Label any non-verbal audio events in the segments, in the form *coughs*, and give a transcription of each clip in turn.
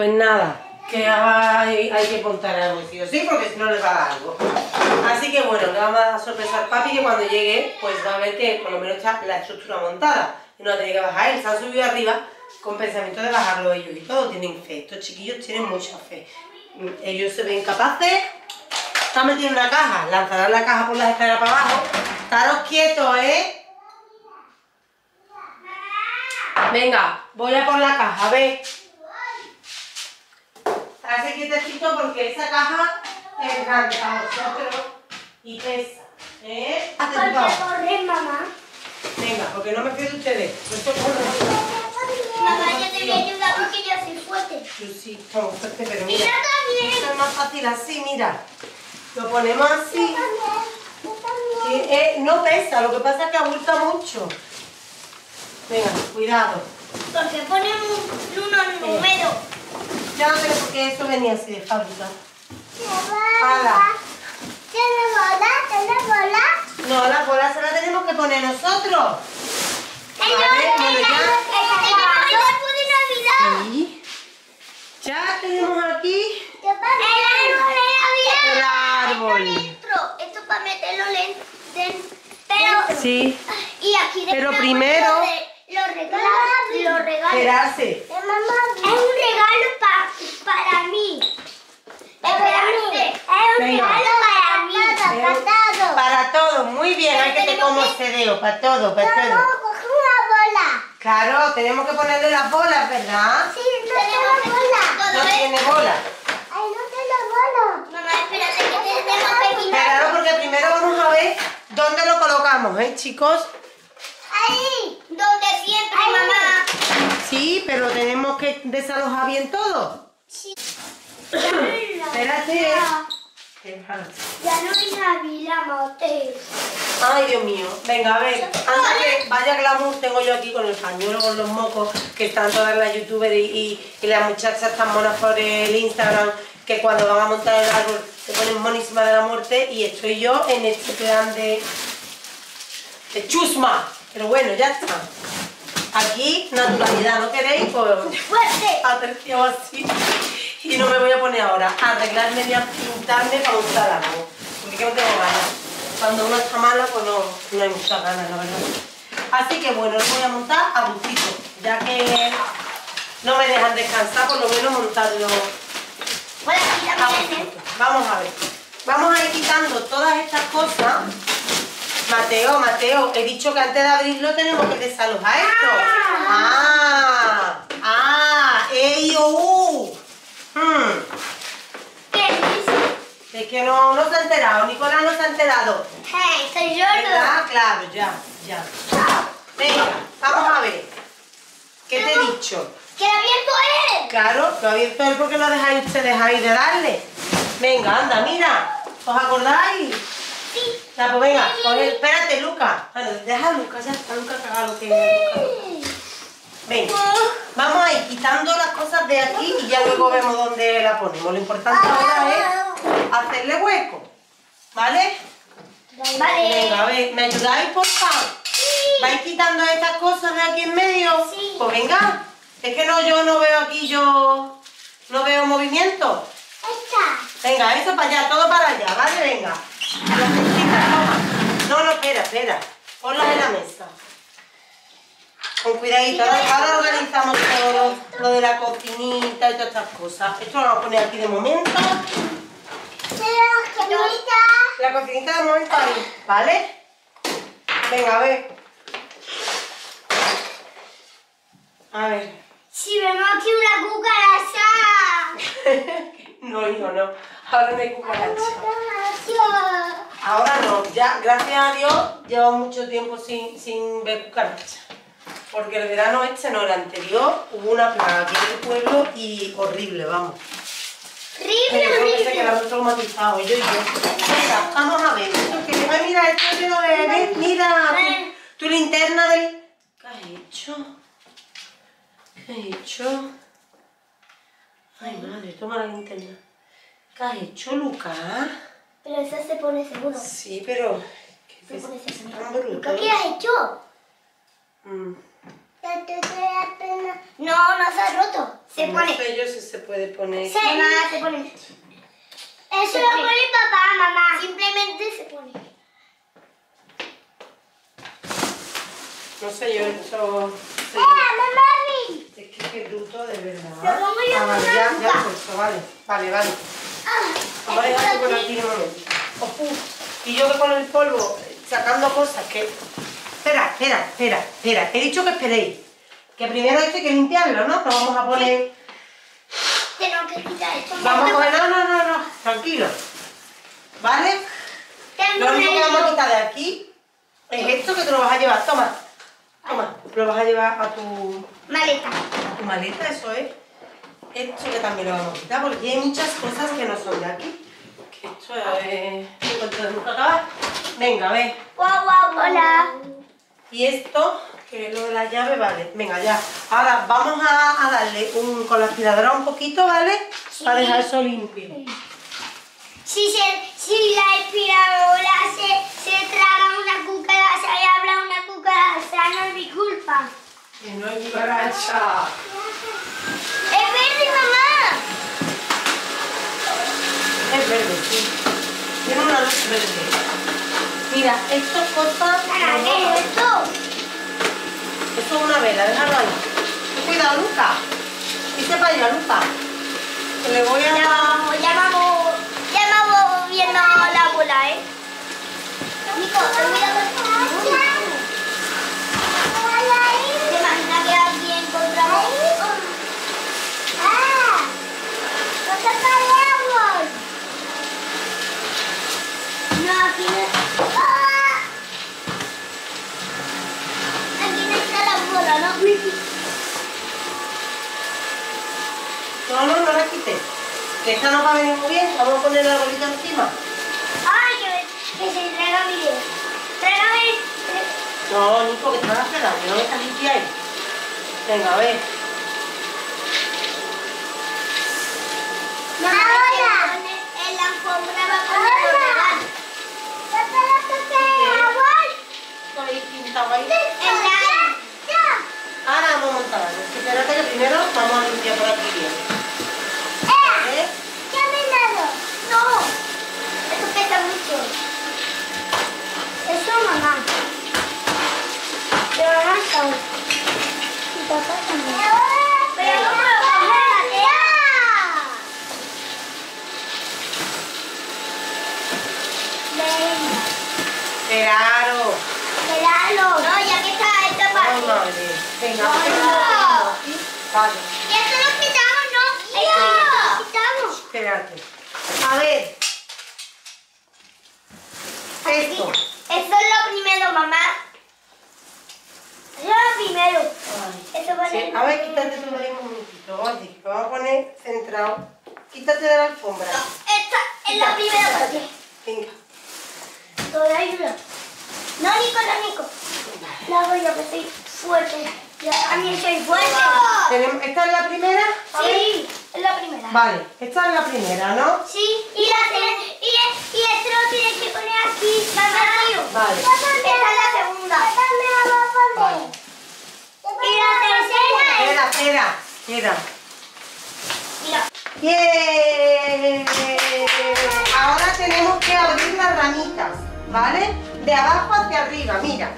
Pues nada, que hay, hay que montar algo, sí sí, porque si no les va a dar algo. Así que bueno, le vamos a dar sorpresa al papi que cuando llegue, pues va a ver que por lo menos está la estructura montada. Y no va a tener que bajar él, se han subido arriba con pensamiento de bajarlo ellos y todo. Tienen fe, estos chiquillos tienen mucha fe. Ellos se ven capaces, están metidos en una caja, lanzarán la caja por las escaleras para abajo. Estaros quietos, ¿eh? Venga, voy a por la caja, a ver. Estarse quietecito porque esa caja es grande para vosotros y pesa. ¿Eh? ¿Por Hazte qué tu favor. corres, mamá? Venga, porque no me fío de ustedes. Esto corre. Mamá, yo te voy a ayudar porque yo soy fuerte. Yo sí, estamos fuertes, pero Y yo mira. también. Esto es más fácil así, mira. Lo ponemos así. Yo también. Y, eh, no pesa, lo que pasa es que abulta mucho. Venga, cuidado. Porque ponen un, unos números. Ya, pero porque eso venía así de fábrica. Hala. ¿Tiene bola? ¿Tiene bola? No, la bola se la tenemos que poner nosotros. Vale, bueno, ya. el árbol de Navidad. Sí. Ya tenemos aquí El árbol de Navidad. el árbol. Esto para meterlo dentro. Pero. Sí. Y aquí. Pero primero- Los regalos. Los regalos. Esperarse. Es un regalo pa- para mí. Esperarse. Es un Venga. regalo para mí. Eh, Para todo, muy bien, hay que te como cedeo, para todo, para todo. coge una bola. Claro, tenemos que ponerle las bolas, ¿verdad? Sí, no tiene bola. No tiene bola. Ay, no tiene bola. Mamá, espérate que tenemos que quitar. Claro, porque primero vamos a ver dónde lo colocamos, ¿eh, chicos? Ahí, donde siempre, mamá. Sí, pero tenemos que desalojar bien todo. Sí. *coughs* Espérate. Ya no hay Navidad, Mateo. Ay, Dios mío. Venga, a ver. Antes que vaya glamour, tengo yo aquí con el pañuelo, con los mocos, que están todas las youtubers y, y- y las muchachas tan monas por el Instagram, que cuando van a montar el árbol se ponen monísimas de la muerte. Y estoy yo en este plan de, de chusma. Pero bueno, ya está. Aquí, naturalidad, ¿no queréis? Pues Fuerte. aterciado así. Y no me voy a poner ahora a arreglarme ni a pintarme para montar algo. Porque que no tengo ganas. Cuando uno está mala, pues no, no hay muchas ganas, la verdad. Así que bueno, lo voy a montar a gustito. Ya que no me dejan descansar, por lo menos montarlo Hola, a gustito. Vamos a ver. Vamos a ir quitando todas estas cosas. Mateo, Mateo, he dicho que antes de abrirlo tenemos que desalojar esto. Ah, ah, ey, uh. Es que no, no se ha enterado, Nicolás no se ha enterado. Hey, soy yo. ¿Verdad? Claro, ya, ya. Venga, vamos a ver. ¿Qué te he dicho? ¿Qué abierto es? Claro, lo ha abierto él porque no dejáis ustedes ahí de darle. Venga, anda, mira. ¿Os acordáis? Sí. Ya, pues venga, coge- espérate, Luca. Bueno, deja a Luca, ya está, Luca que lo que Venga, vamos a ir quitando las cosas de aquí y ya luego vemos dónde la ponemos. Lo importante ahora es hacerle hueco, ¿vale? Vale. Venga, a ver, ¿me ayudáis, por favor? ¿Vais quitando estas cosas de aquí en medio? Sí. Pues venga, es que no, yo no veo aquí, yo no veo movimiento. Esta. Venga, eso para allá, todo para allá, ¿vale? Venga. Las mesitas, toma. No, no, espera, espera. Ponlas en la mesa. Con cuidadito, ahora, organizamos todo lo de la cocinita y todas estas cosas. Esto lo vamos a poner aquí de momento. La cocinita de momento ahí, ¿vale? Venga, a ver. A ver. Si vemos aquí una cucaracha. *laughs* No, hijo, no. Ahora no hay cucaracha. Ahora no, ya, gracias a Dios, llevo mucho tiempo sin, sin ver cucarachas. Porque el verano este, no, el anterior, hubo una plaga aquí en el pueblo y horrible, vamos. Yo pensé que horrible. la hemos traumatizado, yo y yo. Vamos a ver. Esto que, ay, mira, esto es de lo de, ven, mira, Ven. tu, tu linterna del... ¿Qué has hecho? ¿Qué has hecho? Ay, madre, toma la linterna. ¿Qué has hecho, Lucas? Pero esa se pone seguro. Sí, pero... ¿Qué Se pone seguro. ¿Qué has hecho? Mm. ¿Qué No, no se ha roto. Se no pone. sé yo si se puede poner. Se, mamá, se pone. Eso lo pone papá, mamá. Simplemente se pone. No sé yo eso. ¡Eh, mami! Es que qué bruto de verdad. Lo pongo yo Ah, vale, ya, ya he puesto, vale. Vale, vale. Ah, Vamos a dejar esto por aquí. Ojo. Y yo que con el polvo, sacando cosas que... Espera, espera, espera, espera. He dicho que esperéis. Que primero esto hay que limpiarlo, ¿no? Lo vamos a poner... Tengo que quitar esto. Vamos a coger... No, no, no, no. Tranquilo. ¿Vale? Tengo Lo único que vamos a quitar de aquí es esto que te lo vas a llevar. Toma. Toma. Lo vas a llevar a tu... maleta. a tu maleta, eso es. Esto que también lo vamos a quitar porque aquí hay muchas cosas que no son de aquí. Que esto es. Venga, ve. Guau, guau, hola. Y esto, que es lo de la llave, vale. Venga, ya. Ahora vamos a, a darle un, con la aspiradora un poquito, ¿vale? Para dejar eso limpio. Si, se, si la aspiradora se, se traga una cucaracha y habla una cucaracha, no es mi culpa. Que no es cucaracha. ¡Es verde, mamá! Es verde, sí. Tiene una luz verde. Mira, esto es cosa... ¿Para qué es esto? Esto es una vela, déjalo ahí. Cuidado, Luca. Dice para allá, Luca. Que le voy a... Ya vamos, ya vamos, ya vamos viendo la bola, ¿eh? Nico, te voy a dar ¿Te imaginas que aquí encontramos? ¡Ah! ¡No te paremos! No, aquí no... ¡Ah! Aquí no está la bola, ¿no? No, no, no la quites. Que esta no va a venir muy bien. Vamos a poner la bolita encima. ¡Ay, que, se entrega mi dedo! ¡Trágame! No, Nico, que te vas a hacer daño. No me estás limpia ahí. Venga, a ver. Ahora. En la alfombra va a poner Ahora. Estoy pintado ahí. En la... Ahora vamos a montar. Espérate que primero vamos a limpiar por aquí bien. ¿Eh? No. Eso pesa mucho. Eso, mamá. Pero mamá está... Y papá también. Pero ¿cómo lo vamos a hacer? Venga. Claro. Pelalo. No, ya que está esta parte. madre. Venga, No, no. Vale. Y esto lo quitamos, ¿no? Esto lo quitamos. Espérate. A ver. Esto. Eso es lo primero, mamá. Eso es lo primero. Ay. Eso vale. Sí, a ver, quítate de ahí un momentito. Oye, lo vamos a poner centrado. Quítate de la alfombra. Esta es la primera parte. Venga. Todo ayuda. No, Nico, no, Nico. Lo hago yo, que soy fuerte. Yo también soy fuerte. ¿Esta es la primera? Sí, es la primera. Vale, esta es la primera, ¿no? Sí, y, la y, y esto lo tienes que poner aquí, mamá. Vale. Esta es la segunda. Vale. Y la tercera es... Espera, espera, espera. Mira. ¡Bien! Ahora tenemos que abrir las ramitas, ¿vale? De abajo hacia arriba, mira.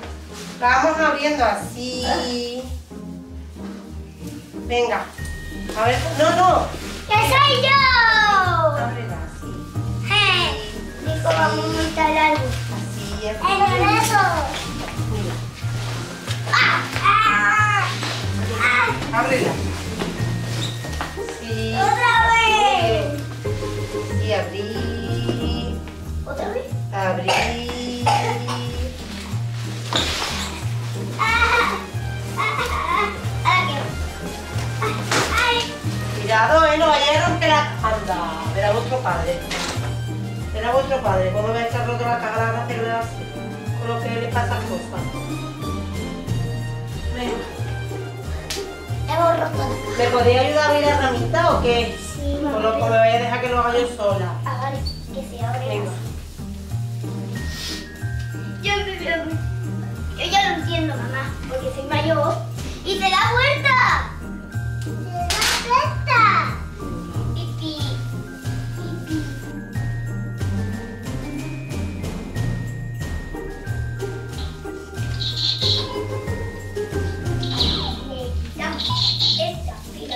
La vamos abriendo así. Venga. A ver, no, no. ¡Que soy yo! Ábrela así. Hey, Nico, vamos a montar. Así. Mira, ¿Me podría ayudar a abrir la ramita o qué? Sí, O lo, o me voy a dejar que lo haga yo sola. Ah, vale, que se abre. Venga. Yo, yo ya lo entiendo, mamá, porque soy mayor ¡Y se da vuelta!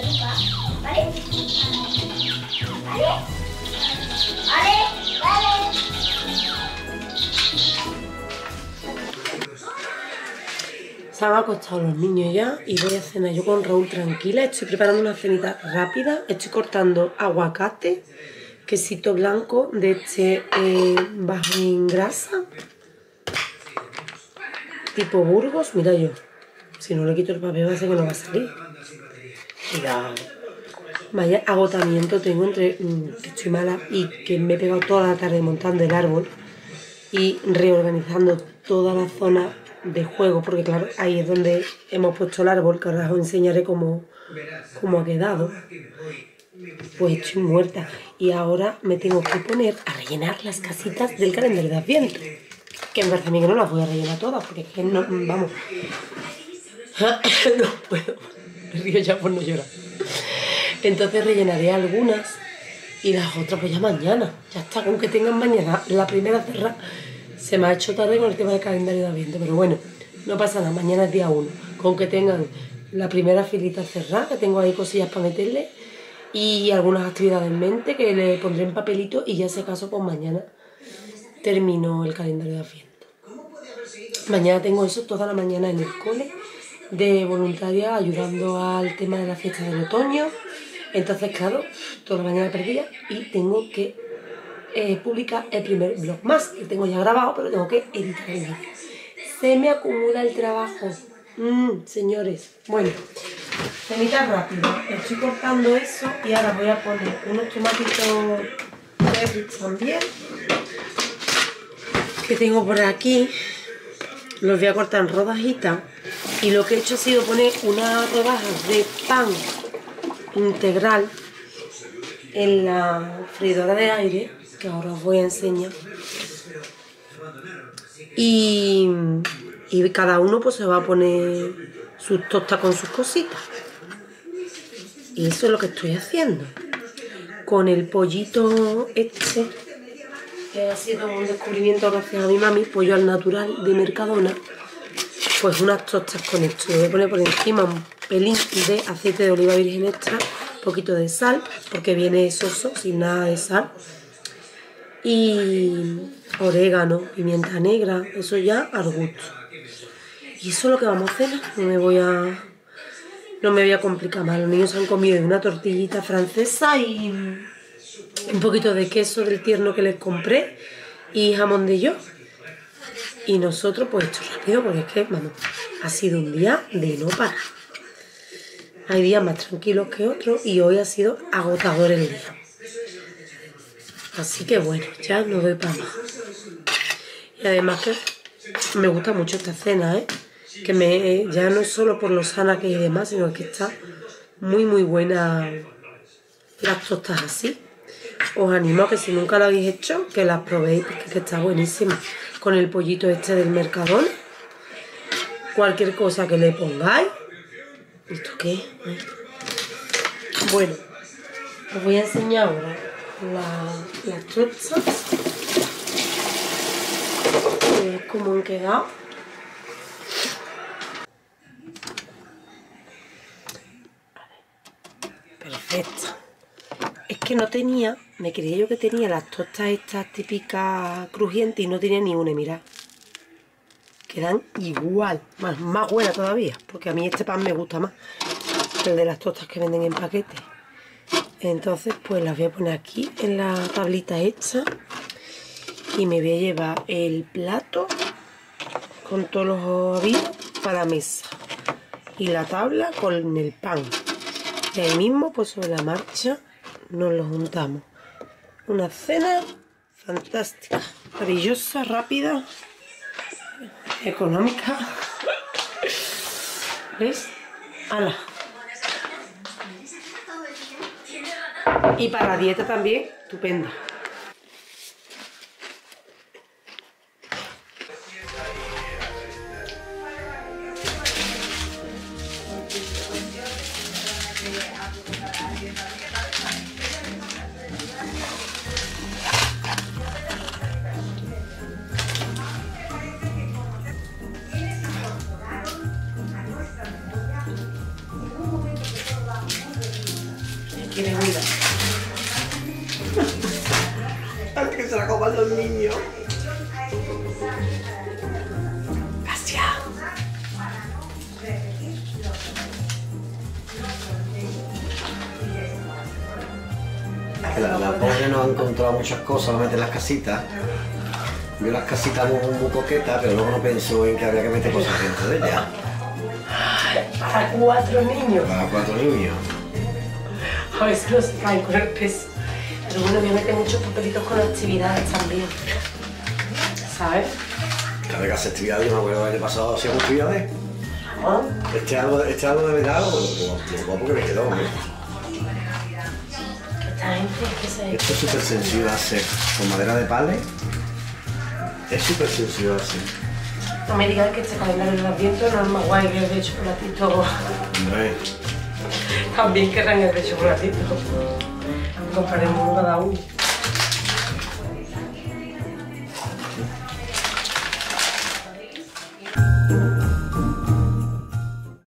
Esta picaduca, ¿vale? ¿Vale? ¿Vale? ¿Vale? Se han acostado los niños ya y voy a cenar yo con Raúl tranquila. Estoy preparando una cenita rápida. Estoy cortando aguacate, quesito blanco de este eh, bajo en grasa, tipo Burgos. Mira yo, si no le quito el papel va a ser que no va a salir. Cuidado. Vaya agotamiento tengo entre mm, que estoy mala y que me he pegado toda la tarde montando el árbol y reorganizando toda la zona de juego, porque claro, ahí es donde hemos puesto el árbol, que ahora os enseñaré cómo, cómo ha quedado. Pues estoy muerta y ahora me tengo que poner a rellenar las casitas del calendario de Adviento. Que me parece a mí que no las voy a rellenar todas, porque es que no, vamos, *laughs* no puedo, río ya por no llorar. Entonces rellenaré algunas y las otras pues ya mañana. Ya está, con que tengan mañana la primera cerrada. Se me ha hecho tarde con el tema del calendario de Adviento, pero bueno, no pasa nada, mañana es día uno. Con que tengan la primera filita cerrada, que tengo ahí cosillas para meterle, y algunas actividades en mente que le pondré en papelito y ya si acaso pues mañana termino el calendario de Adviento. Mañana tengo eso toda la mañana en el cole de voluntaria ayudando al tema de la fiesta del otoño. Entonces, claro, toda la mañana perdida y tengo que eh, publicar el primer blog más, que tengo ya grabado, pero tengo que editar el vídeo. Se me acumula el trabajo. Mm, señores, bueno, cenita rápida. Estoy cortando eso y ahora voy a poner unos tomatitos también que tengo por aquí. Los voy a cortar en rodajitas. Y lo que he hecho ha sido poner unas rodajas de pan integral en la freidora de aire que ahora os voy a enseñar. Y, y cada uno pues se va a poner sus tostas con sus cositas. Y eso es lo que estoy haciendo. Con el pollito este que ha sido un descubrimiento gracias a mi mami pollo al natural de Mercadona pues unas tostas con esto. Le voy a poner por encima un pelín de aceite de oliva virgen extra, un poquito de sal, porque viene soso, sin nada de sal. Y orégano, pimienta negra, eso ya al gusto. Y eso es lo que vamos a hacer, no me voy a... No me voy a complicar más. Los niños han comido una tortillita francesa y un poquito de queso del tierno que les compré y jamón de york. Y nosotros, pues esto rápido, porque es que, vamos, ha sido un día de no parar. Hay días más tranquilos que otros y hoy ha sido agotador el día. Así que bueno, ya no doy para más. Y además que me gusta mucho esta cena, ¿eh? Que me, ya no es solo por lo sana que es y demás, sino que está muy, muy buena las tostas así. Os animo a que si nunca lo habéis hecho, que las probéis, porque es que está buenísima. Con el pollito este del Mercadona. Cualquier cosa que le pongáis. ¿Esto qué? Bueno, os voy a enseñar ahora la- las es como han quedado. Perfecto. Que no tenía, me creía yo que tenía las tostas estas típicas crujientes y no tenía ni una, mirad. Quedan igual, más, más buena todavía, porque a mí este pan me gusta más que el de las tostas que venden en paquete. Entonces, pues las voy a poner aquí en la tablita esta y me voy a llevar el plato con todos los avíos para la mesa y la tabla con el pan. Y ahí mismo, pues sobre la marcha, nos lo juntamos. Una cena fantástica, maravillosa, rápida, económica. ¿Ves? ¡Hala! Y para dieta también, estupenda. La, la pobre no ha encontrado muchas cosas, solamente en las casitas. Vio las casitas muy, muy coquetas, pero luego no pensó en que había que meter cosas dentro de ellas. Para cuatro niños. Para cuatro niños. A si no se caen con el peso. Pero bueno, voy a meter muchos papelitos con actividades también. ¿Sabes? Cada vez que hace actividades, yo me acuerdo del año pasado hacíamos actividades. ¿Ah? Este algo, este algo de verano, lo, lo guapo que me quedó, hombre. Esto es súper sencillo de hacer. Con madera de pale. Es súper sencillo de hacer. No me digas que este calendario de Adviento no es más guay que el de chocolatito. Hombre, También querrán el de chocolatito. Compraremos uno cada uno.